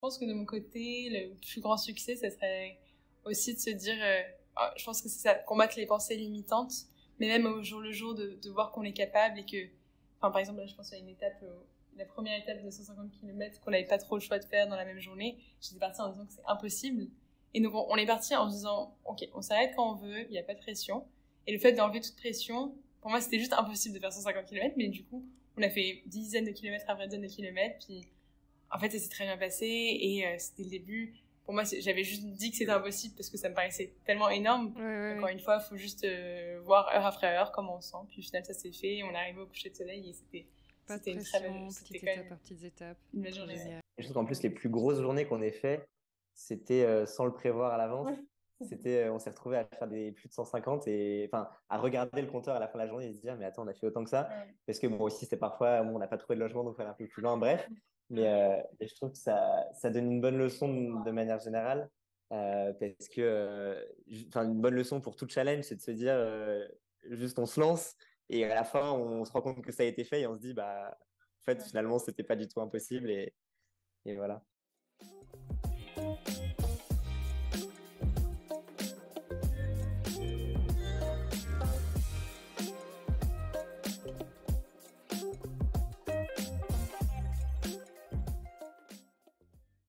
pense que de mon côté, le plus grand succès, ça serait aussi de se dire, euh, ah, je pense que c'est ça, combattre les pensées limitantes, mais même au jour le jour, de, voir qu'on est capable et que, enfin, par exemple, là, je pense à une étape, euh, la première étape de 150 km qu'on n'avait pas trop le choix de faire dans la même journée. J'étais partie en disant que c'est impossible. Et donc, on, est parti en se disant, OK, on s'arrête quand on veut, il n'y a pas de pression. Et le fait d'enlever toute pression, pour moi, c'était juste impossible de faire 150 km, mais du coup, on a fait dizaines de kilomètres après dizaines de kilomètres, puis en fait, ça s'est très bien passé et euh, c'était le début. Pour moi, j'avais juste dit que c'était impossible parce que ça me paraissait tellement énorme. Encore une fois, il faut juste euh, voir heure après heure comment on sent. Puis au final, ça s'est fait. On est arrivé au coucher de soleil et c'était c'était une très belle petite étape par petites étapes. Une belle journée. Je trouve qu'en plus, les plus grosses journées qu'on ait fait, c'était euh, sans le prévoir à l'avance. C'était, on s'est retrouvé à faire des plus de 150 et enfin à regarder le compteur à la fin de la journée et se dire mais attends on a fait autant que ça parce que moi aussi c'était parfois on n'a pas trouvé de logement donc on fallait un peu plus loin bref mais euh, je trouve que ça, ça donne une bonne leçon de, manière générale. Euh, parce que, euh, enfin, une bonne leçon pour tout challenge, c'est de se dire, juste on se lance et à la fin, on se rend compte que ça a été fait et on se dit, bah, en fait, finalement, c'était pas du tout impossible et, et voilà.